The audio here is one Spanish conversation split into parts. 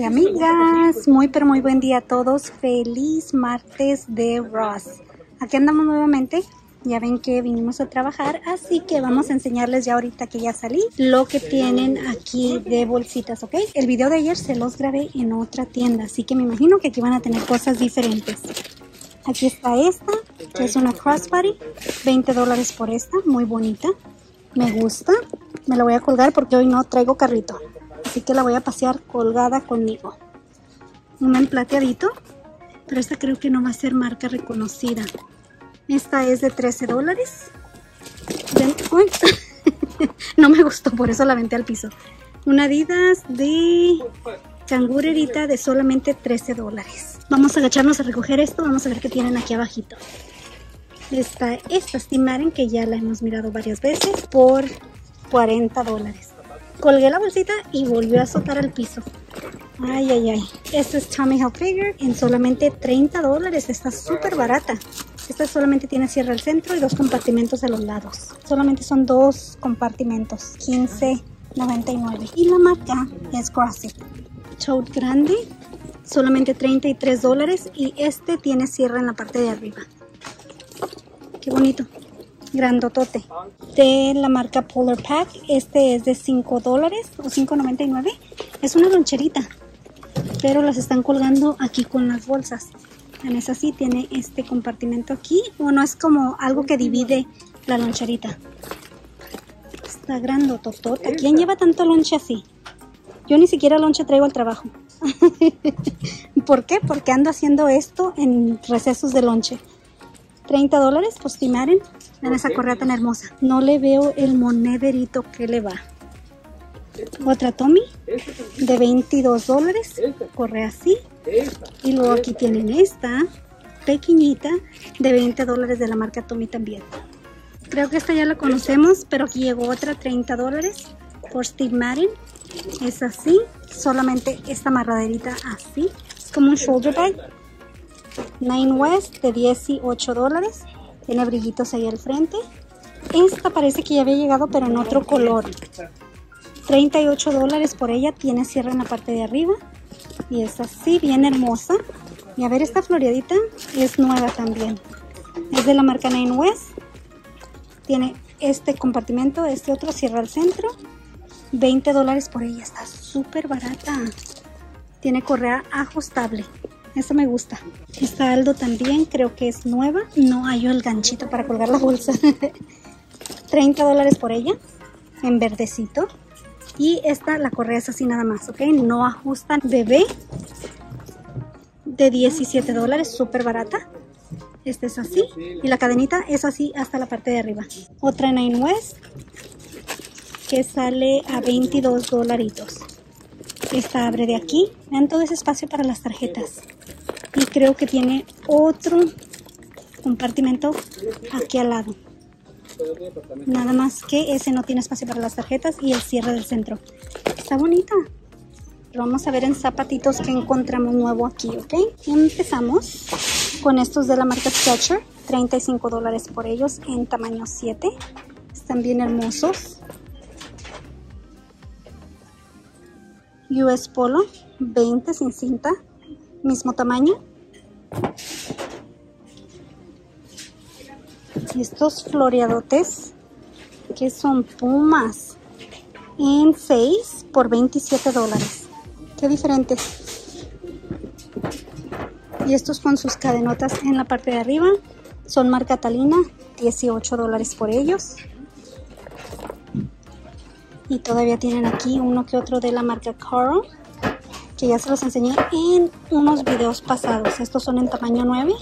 y amigas, muy pero muy buen día a todos. Feliz martes de Ross. Aquí andamos nuevamente. Ya ven que vinimos a trabajar, así que vamos a enseñarles ya ahorita que ya salí lo que tienen aquí de bolsitas, ¿ok? El video de ayer se los grabé en otra tienda, así que me imagino que aquí van a tener cosas diferentes. Aquí está esta, que es una crossbody, 20 dólares por esta, muy bonita. Me gusta, me la voy a colgar porque hoy no traigo carrito así que la voy a pasear colgada conmigo. Un emplateadito, pero esta creo que no va a ser marca reconocida. Esta es de 13 dólares. no me gustó, por eso la venté al piso. Una Adidas de cangurerita de solamente 13 dólares. Vamos a agacharnos a recoger esto, vamos a ver qué tienen aquí abajito. Está esta Stimaren que ya la hemos mirado varias veces por 40 dólares. Colgué la bolsita y volvió a azotar al piso. Ay, ay, ay. Esta es Tommy Hilfiger en solamente 30 dólares. Está súper barata. Esta solamente tiene cierre al centro y dos compartimentos a los lados. Solamente son dos compartimentos. 15.99. Y la marca es Grassi. Tote grande. Solamente 33 dólares. Y este tiene cierre en la parte de arriba. Qué bonito grandotote de la marca Polar Pack. Este es de 5 dólares o 5.99. Es una loncherita, pero las están colgando aquí con las bolsas. En esa sí tiene este compartimento aquí. Bueno, es como algo que divide la loncherita. Está grandototota. ¿Quién lleva tanto lonche así? Yo ni siquiera lonche traigo al trabajo. ¿Por qué? Porque ando haciendo esto en recesos de lonche. 30 dólares, pues. Vean esa correa tan hermosa. No le veo el monederito que le va. Otra Tommy de 22 dólares. Correa así. Y luego aquí tienen esta pequeñita de 20 dólares de la marca Tommy también. Creo que esta ya la conocemos, pero aquí llegó otra 30 dólares por Steve Madden. Es así, solamente esta amarraderita así. Es como un shoulder bag. Nine West de 18 dólares. Tiene brillitos ahí al frente. Esta parece que ya había llegado, pero en otro color. 38 dólares por ella. Tiene cierre en la parte de arriba. Y es así, bien hermosa. Y a ver, esta floreadita es nueva también. Es de la marca Nine West. Tiene este compartimento, este otro cierra al centro. 20 dólares por ella. Está súper barata. Tiene correa ajustable. Esta me gusta. Está Aldo también, creo que es nueva. No hay el ganchito para colgar la bolsa. 30 dólares por ella, en verdecito. Y esta, la correa es así nada más, ¿ok? No ajustan. Bebé, de 17 dólares, súper barata. Este es así. Y la cadenita es así hasta la parte de arriba. Otra Nine West, que sale a 22 dolaritos. Esta abre de aquí. Vean todo ese espacio para las tarjetas y creo que tiene otro compartimento aquí al lado. Nada más que ese no tiene espacio para las tarjetas y el cierre del centro. Está bonita. Vamos a ver en zapatitos que encontramos nuevo aquí ok empezamos con estos de la marca Skechers 35 dólares por ellos en tamaño 7 están bien hermosos. US Polo 20 sin cinta mismo tamaño. Y estos floreadotes que son pumas en 6 por 27 dólares. Qué diferentes. Y estos con sus cadenotas en la parte de arriba. Son marca Talina, 18 dólares por ellos. Y todavía tienen aquí uno que otro de la marca Carl que ya se los enseñé en unos videos pasados. Estos son en tamaño 9,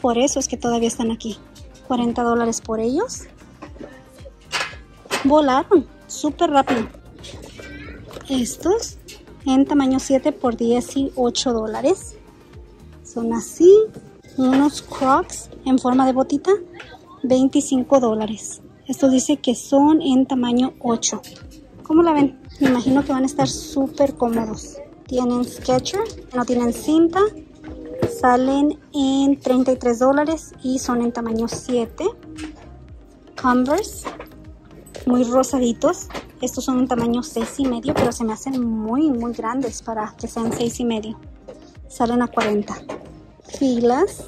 por eso es que todavía están aquí. 40 dólares por ellos. Volaron, súper rápido. Estos en tamaño 7 por 18 dólares. Son así, unos crocs en forma de botita, 25 dólares. Esto dice que son en tamaño 8. ¿Cómo la ven? Me imagino que van a estar súper cómodos tienen Sketcher, no tienen cinta, salen en 33 dólares y son en tamaño 7. Converse, muy rosaditos. Estos son un tamaño 6 y medio, pero se me hacen muy, muy grandes para que sean 6 y medio. Salen a 40. Filas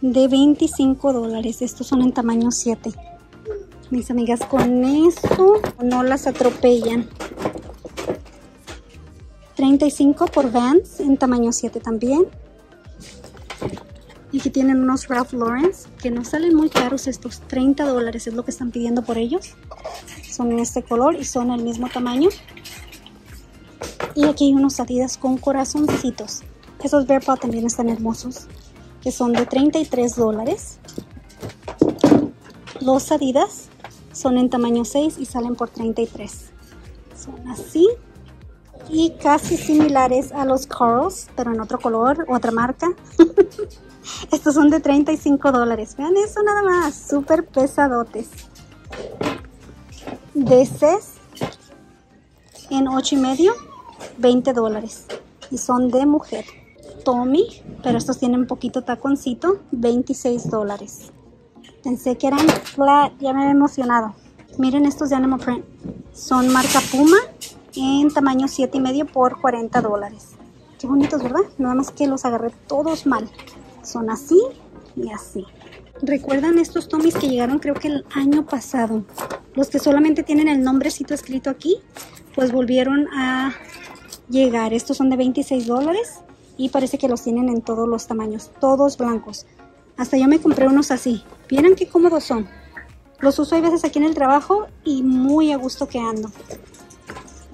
de 25 dólares. Estos son en tamaño 7. Mis amigas, con eso no las atropellan. 35 por Vans en tamaño 7 también. Y aquí tienen unos Ralph Lauren que no salen muy caros estos. 30 dólares es lo que están pidiendo por ellos. Son en este color y son el mismo tamaño. Y aquí hay unos Adidas con corazoncitos. Esos Bear también están hermosos. Que son de 33 dólares. Los Adidas son en tamaño 6 y salen por 33. Son así. Y casi similares a los Corals, pero en otro color, otra marca. Estos son de 35 dólares. Vean eso nada más. Súper pesadotes. De CES en 8 y medio, 20 dólares. Y son de mujer. Tommy, pero estos tienen poquito taconcito, 26 dólares. Pensé que eran flat, ya me he emocionado. Miren estos de Animal Print. Son marca Puma en tamaño 7 y medio por 40 dólares. Qué bonitos, ¿verdad? Nada más que los agarré todos mal. Son así y así. ¿Recuerdan estos tomis que llegaron creo que el año pasado? Los que solamente tienen el nombrecito escrito aquí, pues volvieron a llegar. Estos son de 26 dólares y parece que los tienen en todos los tamaños, todos blancos. Hasta yo me compré unos así. Vieran qué cómodos son. Los uso a veces aquí en el trabajo y muy a gusto que ando.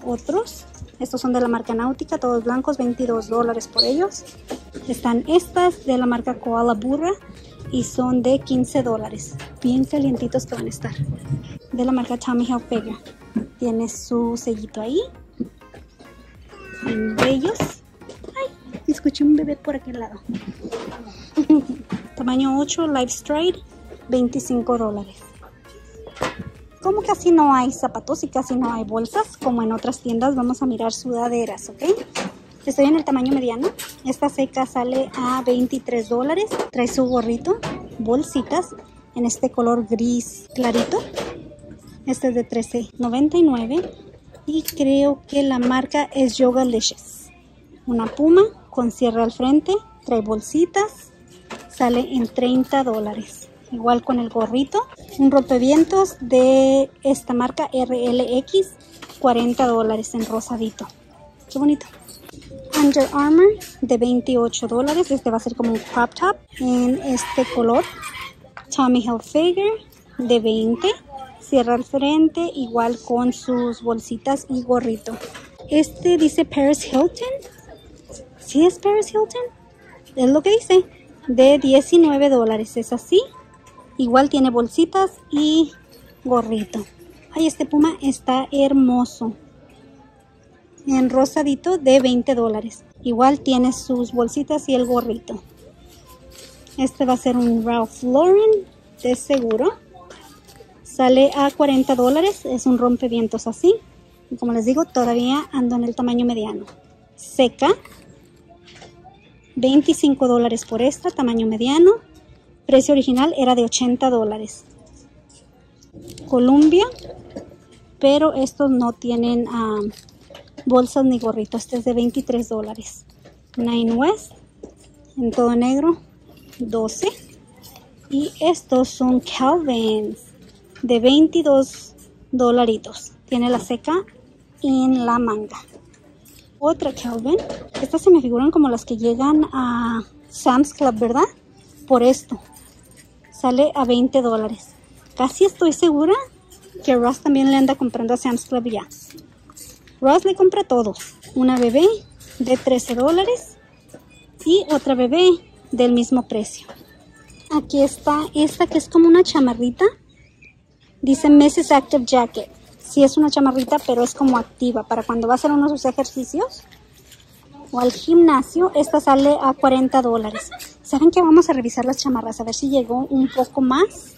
Otros, estos son de la marca Náutica, todos blancos, 22 dólares por ellos. Están estas de la marca Koala Burra y son de 15 dólares. Bien calientitos que van a estar. De la marca Tommy Hilfiger. Tiene su sellito ahí. Bien bellos. Ay, escuché un bebé por aquel lado. Tamaño 8, Live Stride, 25 dólares. Como casi no hay zapatos y casi no hay bolsas, como en otras tiendas, vamos a mirar sudaderas, ¿ok? Estoy en el tamaño mediano. Esta seca sale a 23 dólares. Trae su gorrito, bolsitas en este color gris clarito. Este es de 13.99 y creo que la marca es Yoga Licious. Una puma con cierre al frente, trae bolsitas, sale en 30 dólares. Igual con el gorrito, un rompevientos de esta marca RLX, 40 dólares en rosadito. Qué bonito. Under Armour de 28 dólares. Este va a ser como un crop top en este color. Tommy Hilfiger de 20. Cierra el frente igual con sus bolsitas y gorrito. Este dice Paris Hilton. ¿Sí es Paris Hilton? Es lo que dice. De 19 dólares. Es así. Igual tiene bolsitas y gorrito. Ay, este puma está hermoso en rosadito de 20 dólares. Igual tiene sus bolsitas y el gorrito. Este va a ser un Ralph Lauren de seguro. Sale a 40 dólares. Es un rompevientos así. Y como les digo, todavía ando en el tamaño mediano. Seca. 25 dólares por esta, tamaño mediano. Precio original era de 80 dólares. Columbia. Pero estos no tienen... Ah, bolsas ni gorritos. Este es de 23 dólares. Nine West, en todo negro, 12. Y estos son Calvins, de 22 dolaritos. Tiene la seca en la manga. Otra Calvin. Estas se me figuran como las que llegan a Sam's Club, ¿verdad? Por esto. Sale a 20 dólares. Casi estoy segura que Ross también le anda comprando a Sam's Club ya. Ross le compra todo. Una bebé de 13 dólares y otra bebé del mismo precio. Aquí está esta que es como una chamarrita. Dice Mrs. Active Jacket. Sí es una chamarrita, pero es como activa para cuando va a hacer uno de sus ejercicios o al gimnasio. Esta sale a 40 dólares. ¿Saben que vamos a revisar las chamarras? A ver si llegó un poco más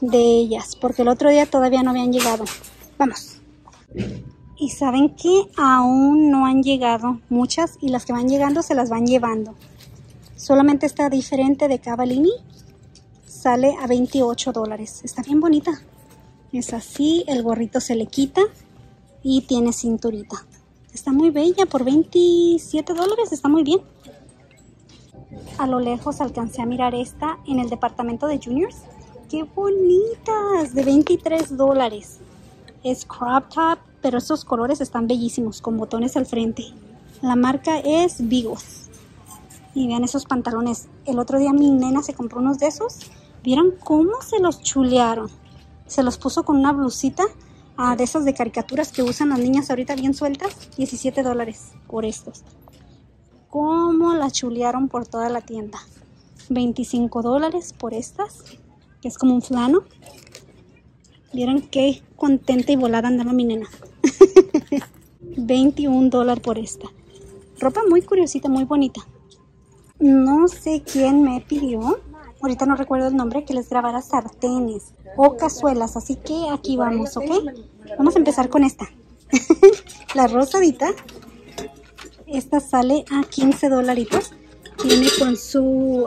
de ellas. Porque el otro día todavía no habían llegado. Vamos. Y saben que aún no han llegado muchas y las que van llegando se las van llevando. Solamente está diferente de Cavallini. Sale a 28 dólares. Está bien bonita. Es así, el gorrito se le quita y tiene cinturita. Está muy bella, por 27 dólares, está muy bien. A lo lejos alcancé a mirar esta en el departamento de juniors. ¡Qué bonitas! De 23 dólares. Es crop top, pero estos colores están bellísimos, con botones al frente. La marca es Vigos. Y vean esos pantalones. El otro día mi nena se compró unos de esos. ¿Vieron cómo se los chulearon? Se los puso con una blusita ah, de esas de caricaturas que usan las niñas ahorita bien sueltas. 17 dólares por estos. ¿Cómo la chulearon por toda la tienda? 25 dólares por estas. Que es como un flano. Vieron qué contenta y volada andaba mi nena. 21 dólares por esta. Ropa muy curiosita, muy bonita. No sé quién me pidió, ahorita no recuerdo el nombre, que les grabara sartenes o cazuelas. Así que aquí vamos, ¿ok? Vamos a empezar con esta. La rosadita. Esta sale a 15 dolaritos. Viene con su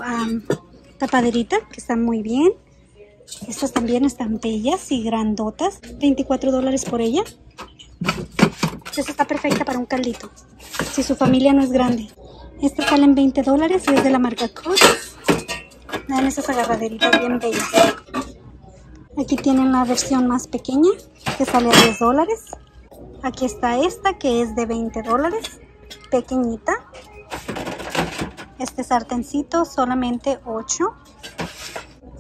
tapaderita, que está muy bien. Estas también están bellas y grandotas. 24 dólares por ella. Esta está perfecta para un caldito. Si su familia no es grande. Esta sale en 20 dólares y es de la marca Coach. Vean esas agarraderitas bien bellas. Aquí tienen la versión más pequeña que sale a 10 dólares. Aquí está esta que es de 20 dólares. Pequeñita. Este sartencito solamente 8.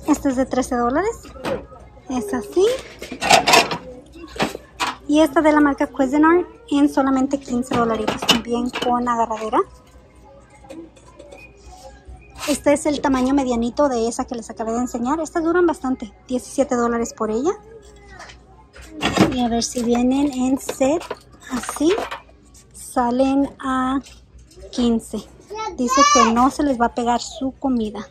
Este es de 13 dólares. Es así. Y esta de la marca Cuisinart en solamente 15 dólares. También con agarradera. Este es el tamaño medianito de esa que les acabé de enseñar. Estas duran bastante. 17 dólares por ella. Y a ver si vienen en set así. Salen a 15. Dice que no se les va a pegar su comida.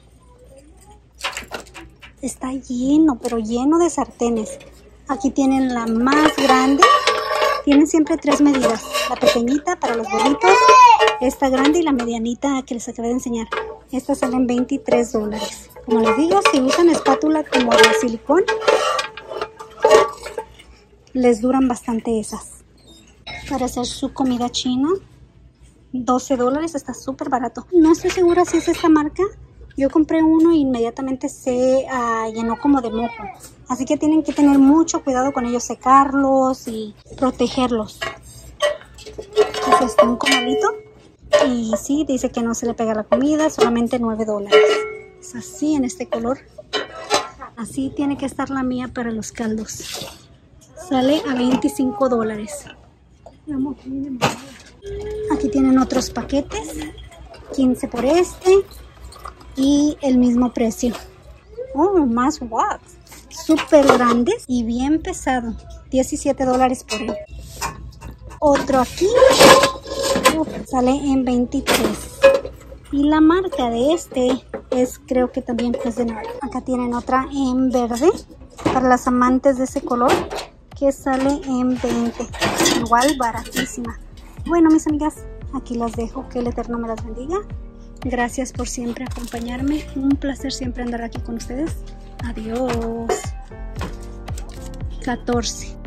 Está lleno, pero lleno de sartenes. Aquí tienen la más grande. Tienen siempre tres medidas. La pequeñita para los burritos, esta grande y la medianita que les acabé de enseñar. Estas salen 23 dólares. Como les digo, si usan espátula como de silicón, les duran bastante esas. Para hacer su comida china, 12 dólares, está súper barato. No estoy segura si es esta marca. Yo compré uno e inmediatamente se uh, llenó como de mojo. Así que tienen que tener mucho cuidado con ellos, secarlos y protegerlos. Este está un comalito. Y sí, dice que no se le pega la comida, solamente 9 dólares. Es así en este color. Así tiene que estar la mía para los caldos. Sale a 25 dólares. Aquí tienen otros paquetes. 15 por este. Y el mismo precio. Oh, más wax. Súper grandes y bien pesado. 17 dólares por él. Otro aquí sale en 23 y la marca de este es creo que también Nord. acá tienen otra en verde para las amantes de ese color que sale en 20 igual baratísima. Bueno mis amigas aquí las dejo. Que el eterno me las bendiga. Gracias por siempre acompañarme. Un placer siempre andar aquí con ustedes. Adiós. 14